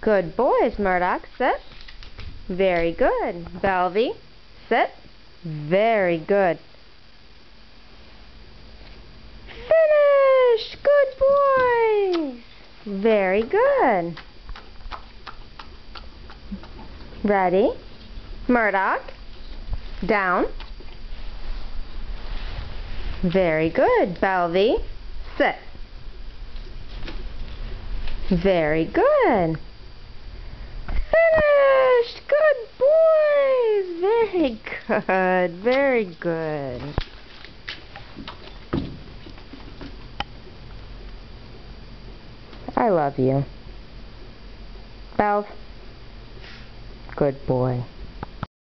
Good boys, Murdoch. Sit. Very good. Belvie. Sit. Very good. Finish! Good boys! Very good. Ready? Murdoch. Down. Very good. Belvie. Sit. Very good. Finished! Good boys! Very good. Very good. I love you. Belv. Good boy.